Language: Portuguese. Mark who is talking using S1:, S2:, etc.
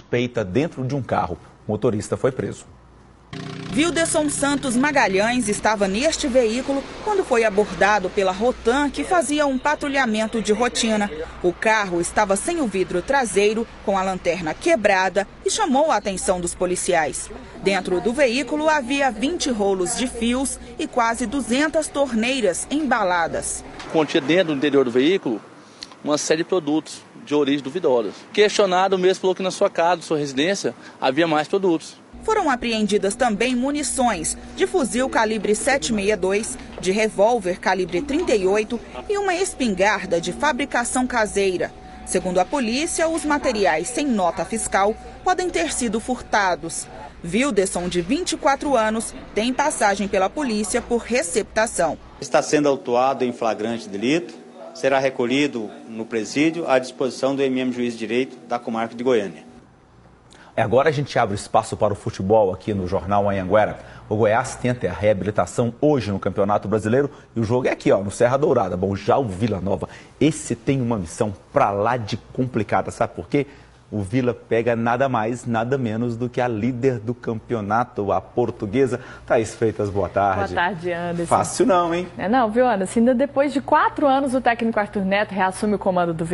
S1: peita dentro de um carro. O motorista foi preso.
S2: Vilderson Santos Magalhães estava neste veículo quando foi abordado pela Rotan, que fazia um patrulhamento de rotina. O carro estava sem o vidro traseiro, com a lanterna quebrada e chamou a atenção dos policiais. Dentro do veículo havia 20 rolos de fios e quase 200 torneiras embaladas.
S3: Continha dentro do interior do veículo uma série de produtos de origem duvidosa. Questionado, mesmo falou que na sua casa, sua residência, havia mais produtos.
S2: Foram apreendidas também munições de fuzil calibre 762, de revólver calibre 38 e uma espingarda de fabricação caseira. Segundo a polícia, os materiais sem nota fiscal podem ter sido furtados. Vilderson, de 24 anos, tem passagem pela polícia por receptação.
S4: Está sendo autuado em flagrante delito será recolhido no presídio à disposição do MM Juiz de Direito da comarca de Goiânia.
S1: Agora a gente abre espaço para o futebol aqui no Jornal Anhanguera. O Goiás tenta a reabilitação hoje no Campeonato Brasileiro e o jogo é aqui, ó, no Serra Dourada. Bom, já o Vila Nova, esse tem uma missão para lá de complicada, sabe por quê? O Vila pega nada mais, nada menos do que a líder do campeonato, a portuguesa. Thaís Freitas, boa tarde.
S5: Boa tarde, Anderson.
S1: Fácil não, hein?
S5: É, não, viu, Anderson? Ainda depois de quatro anos, o técnico Arthur Neto reassume o comando do Vila.